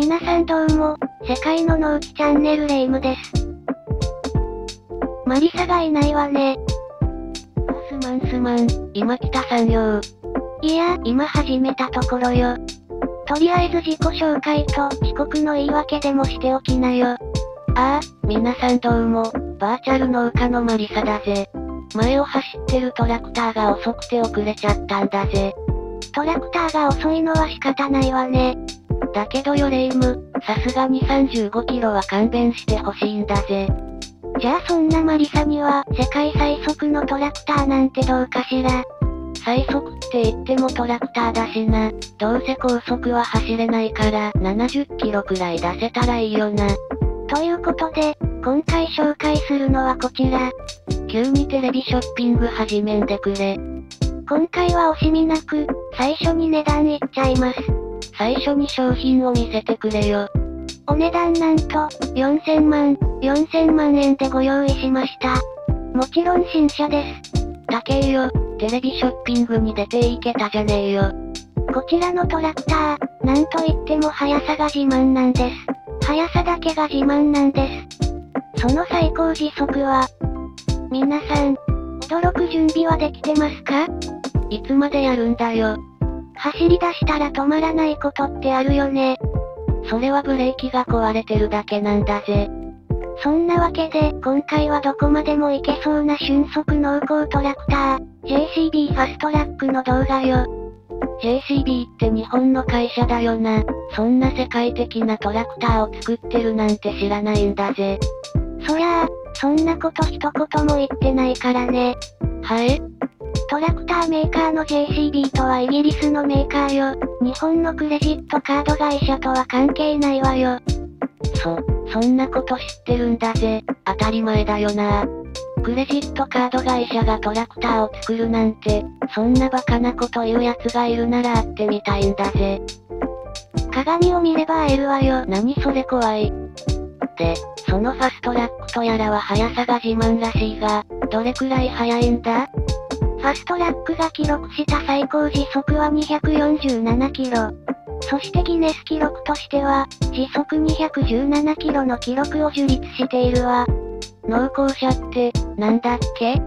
皆さんどうも、世界の農機チャンネルレイムです。マリサがいないわね。すまんすまん、今来た産業。いや、今始めたところよ。とりあえず自己紹介と遅刻の言い訳でもしておきなよ。ああ、皆さんどうも、バーチャル農家のマリサだぜ。前を走ってるトラクターが遅くて遅れちゃったんだぜ。トラクターが遅いのは仕方ないわね。だけどよレイム、さすがに35キロは勘弁してほしいんだぜ。じゃあそんなマリサには世界最速のトラクターなんてどうかしら。最速って言ってもトラクターだしな。どうせ高速は走れないから70キロくらい出せたらいいよな。ということで、今回紹介するのはこちら。急にテレビショッピング始めんでくれ。今回は惜しみなく、最初に値段言っちゃいます。最初に商品を見せてくれよ。お値段なんと、4000万、4000万円でご用意しました。もちろん新車です。高えよ、テレビショッピングに出ていけたじゃねえよ。こちらのトラクター、なんといっても速さが自慢なんです。速さだけが自慢なんです。その最高時速は、皆さん、驚く準備はできてますか？いつまでやるんだよ。走り出したら止まらないことってあるよね。それはブレーキが壊れてるだけなんだぜ。そんなわけで、今回はどこまでも行けそうな瞬速農耕トラクター、JCB ファストラックの動画よ。JCB って日本の会社だよな。そんな世界的なトラクターを作ってるなんて知らないんだぜ。そりゃあ、そんなこと一言も言ってないからね。はいトラクターメーカーの JCB とはイギリスのメーカーよ。日本のクレジットカード会社とは関係ないわよ。そ、そんなこと知ってるんだぜ。当たり前だよな。クレジットカード会社がトラクターを作るなんて、そんなバカなこと言う奴がいるなら会ってみたいんだぜ。鏡を見れば会えるわよ。何それ怖い。で、そのファストラックとやらは速さが自慢らしいが、どれくらい速いんだ？ファストラックが記録した最高時速は247キロ。そしてギネス記録としては、時速217キロの記録を樹立しているわ。農耕車って、なんだっけ？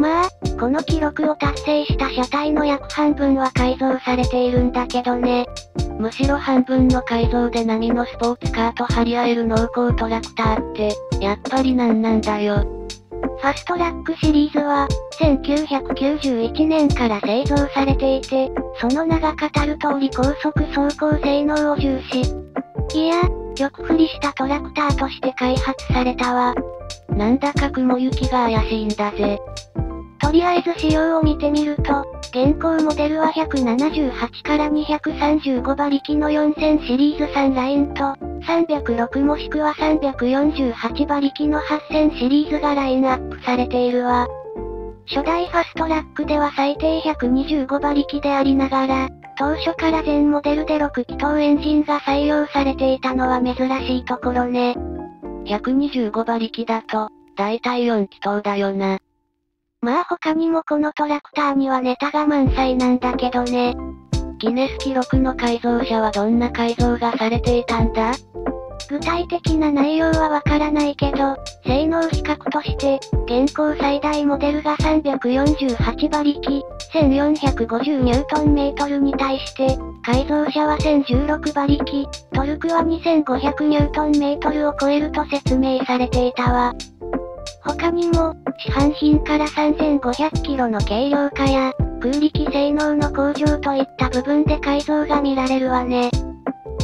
まあ、この記録を達成した車体の約半分は改造されているんだけどね。むしろ半分の改造で波のスポーツカーと張り合える農耕トラクターって、やっぱりなんなんだよ。ファストラックシリーズは、1991年から製造されていて、その名が語る通り高速走行性能を重視。いや、よくふりしたトラクターとして開発されたわ。なんだか雲行きが怪しいんだぜ。とりあえず仕様を見てみると、現行モデルは178から235馬力の4000シリーズ3ラインと、306もしくは348馬力の8000シリーズがラインアップされているわ。初代ファストラックでは最低125馬力でありながら、当初から全モデルで6気筒エンジンが採用されていたのは珍しいところね。125馬力だと、だいたい4気筒だよな。まあ他にもこのトラクターにはネタが満載なんだけどね。ギネス記録の改造車はどんな改造がされていたんだ？具体的な内容はわからないけど、性能比較として、現行最大モデルが348馬力、1450ニュートンメートルに対して、改造車は1016馬力、トルクは2500ニュートンメートルを超えると説明されていたわ。他にも、市販品から3500キロの軽量化や、空力性能の向上といった部分で改造が見られるわね。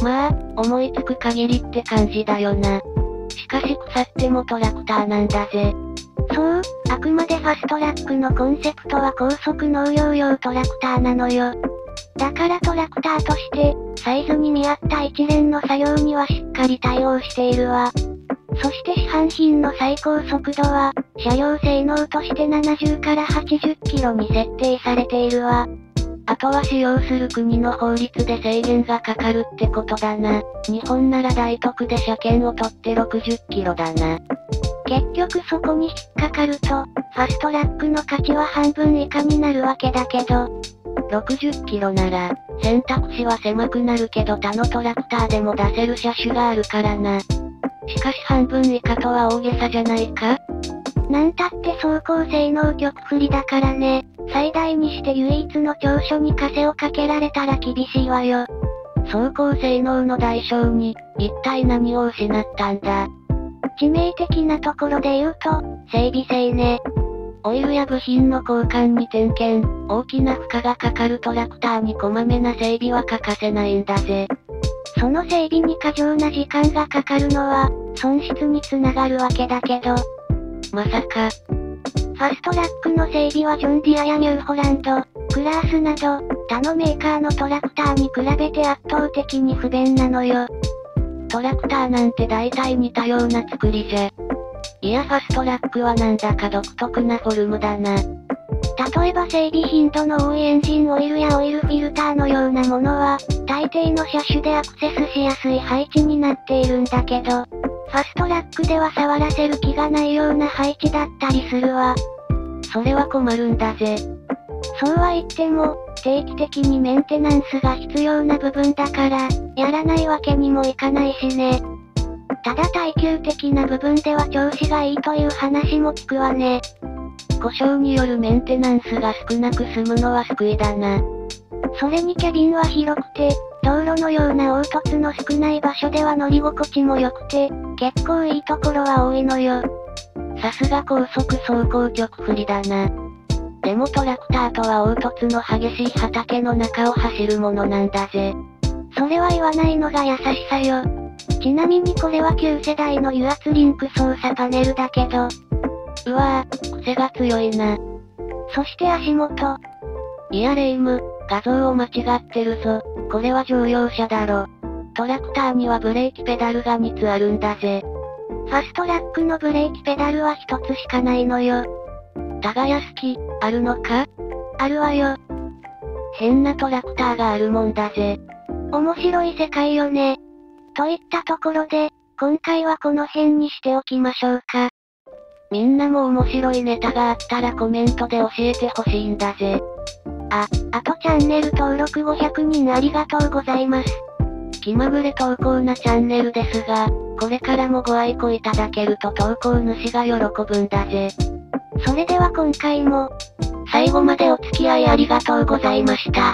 まあ、思いつく限りって感じだよな。しかし腐ってもトラクターなんだぜ。そう、あくまでファストラックのコンセプトは高速農業用トラクターなのよ。だからトラクターとして、サイズに見合った一連の作業にはしっかり対応しているわ。そして市販品の最高速度は、車両性能として70から80キロに設定されているわ。あとは使用する国の法律で制限がかかるってことだな。日本なら大徳で車検を取って60キロだな。結局そこに引っかかると、ファストラックの価値は半分以下になるわけだけど、60キロなら、選択肢は狭くなるけど他のトラクターでも出せる車種があるからな。しかし半分以下とは大げさじゃないかなんたって走行性能極不利だからね。最大にして唯一の長所に枷をかけられたら厳しいわよ。走行性能の代償に、一体何を失ったんだ致命的なところで言うと、整備性ね。オイルや部品の交換に点検、大きな負荷がかかるトラクターにこまめな整備は欠かせないんだぜ。その整備に過剰な時間がかかるのは、損失につながるわけだけど。まさか。ファストラックの整備はジョンディアやニューホランド、クラースなど、他のメーカーのトラクターに比べて圧倒的に不便なのよ。トラクターなんて大体似たような作りじゃ。いやファストラックはなんだか独特なフォルムだな。例えば整備頻度の多いエンジンオイルやオイルフィルターのようなものは、大抵の車種でアクセスしやすい配置になっているんだけど、ファストラックでは触らせる気がないような配置だったりするわ。それは困るんだぜ。そうは言っても、定期的にメンテナンスが必要な部分だから、やらないわけにもいかないしね。ただ耐久的な部分では調子がいいという話も聞くわね。故障によるメンテナンスが少なく済むのは救いだな。それにキャビンは広くて、道路のような凹凸の少ない場所では乗り心地も良くて、結構いいところは多いのよ。さすが高速走行局不利だな。でもトラクターとは凹凸の激しい畑の中を走るものなんだぜ。それは言わないのが優しさよ。ちなみにこれは旧世代の油圧リンク操作パネルだけど。うわぁ、癖が強いな。そして足元。いやレイム、画像を間違ってるぞ。これは乗用車だろ。トラクターにはブレーキペダルが3つあるんだぜ。ファストラックのブレーキペダルは1つしかないのよ。耕す気、あるのか？あるわよ。変なトラクターがあるもんだぜ。面白い世界よね。といったところで、今回はこの辺にしておきましょうか。みんなも面白いネタがあったらコメントで教えてほしいんだぜ。あ、あとチャンネル登録500人ありがとうございます。気まぐれ投稿なチャンネルですが、これからもご愛顧いただけると投稿主が喜ぶんだぜ。それでは今回も、最後までお付き合いありがとうございました。